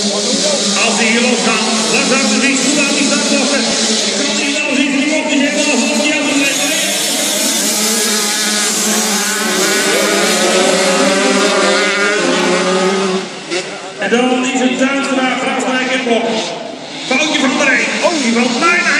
Als die hier losgaan, langzaam de drie stoelen aan die startbochten. Kan die bocht is andere richting. En dan is het Duitseraar Graswijk en Blok. Foutje van de Rijn. Oh, die valt bijna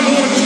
Lord.